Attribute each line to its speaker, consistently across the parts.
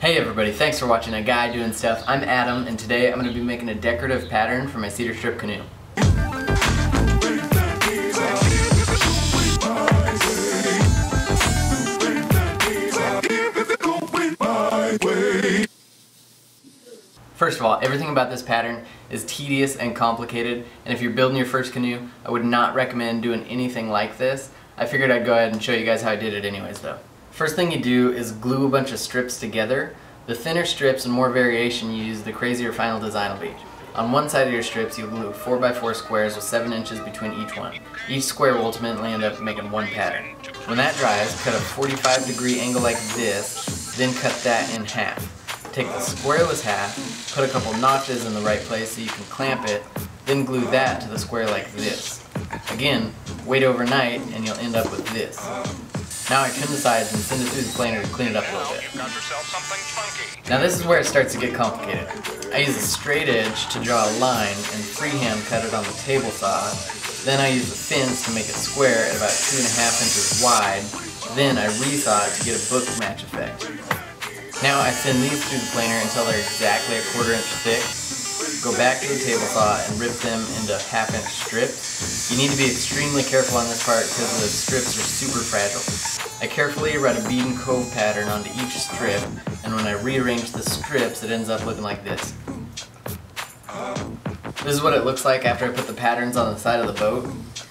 Speaker 1: Hey everybody, thanks for watching A Guy Doing Stuff. I'm Adam and today I'm going to be making a decorative pattern for my cedar strip canoe. First of all, everything about this pattern is tedious and complicated, and if you're building your first canoe, I would not recommend doing anything like this. I figured I'd go ahead and show you guys how I did it anyways though. First thing you do is glue a bunch of strips together. The thinner strips and more variation you use, the crazier final design will be. On one side of your strips, you glue 4x4 squares with 7 inches between each one. Each square will ultimately end up making one pattern. When that dries, cut a 45 degree angle like this, then cut that in half. Take the squareless half, put a couple notches in the right place so you can clamp it, then glue that to the square like this. Again, wait overnight and you'll end up with this. Now I trim the sides and send it through the planer to clean it up a little bit. Now this is where it starts to get complicated. I use a straight edge to draw a line and freehand cut it on the table saw. Then I use the fence to make it square at about two and a half inches wide. Then I resaw it to get a book match effect. Now I send these through the planer until they're exactly a quarter inch thick. Go back to the table saw and rip them into half inch strips. You need to be extremely careful on this part because the strips are super fragile. I carefully write a bead and cove pattern onto each strip and when I rearrange the strips it ends up looking like this. This is what it looks like after I put the patterns on the side of the boat.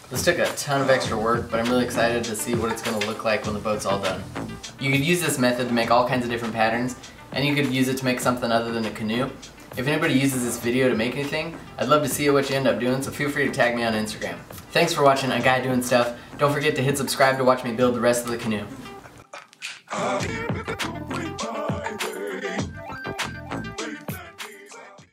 Speaker 1: This took a ton of extra work, but I'm really excited to see what it's going to look like when the boat's all done. You could use this method to make all kinds of different patterns, and you could use it to make something other than a canoe. If anybody uses this video to make anything, I'd love to see what you end up doing, so feel free to tag me on Instagram. Thanks for watching A Guy Doing Stuff. Don't forget to hit subscribe to watch me build the rest of the canoe. Uh.